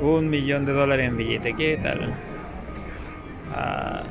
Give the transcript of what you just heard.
Un millón de dólares en billete, ¿qué tal? Ah.